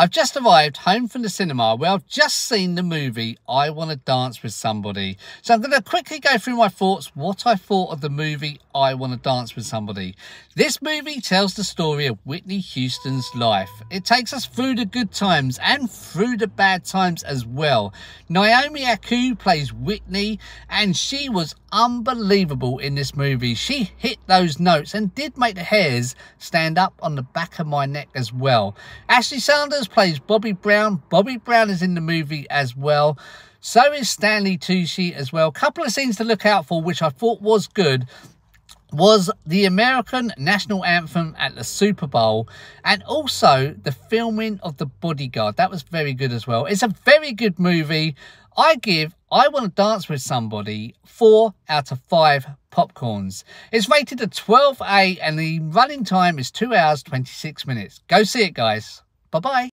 I've just arrived home from the cinema where I've just seen the movie I Want to Dance with Somebody. So I'm going to quickly go through my thoughts, what I thought of the movie I Want to Dance with Somebody. This movie tells the story of Whitney Houston's life. It takes us through the good times and through the bad times as well. Naomi Ackie plays Whitney and she was unbelievable in this movie. She hit those notes and did make the hairs stand up on the back of my neck as well. Ashley Sanders plays Bobby Brown. Bobby Brown is in the movie as well. So is Stanley Tucci as well. A couple of scenes to look out for, which I thought was good was the American national anthem at the Super Bowl and also the filming of The Bodyguard. That was very good as well. It's a very good movie. I give I Want to Dance with Somebody 4 out of 5 popcorns. It's rated a 12A and the running time is 2 hours 26 minutes. Go see it, guys. Bye bye.